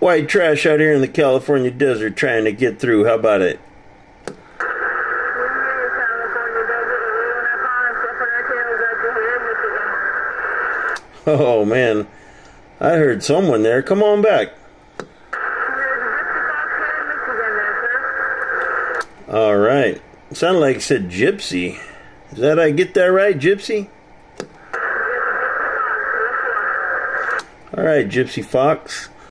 white trash out here in the California desert trying to get through. How about it? Oh man, I heard someone there. Come on back. All right. Sounded like it said gypsy. Is that I get that right, gypsy? All right, Gypsy Fox.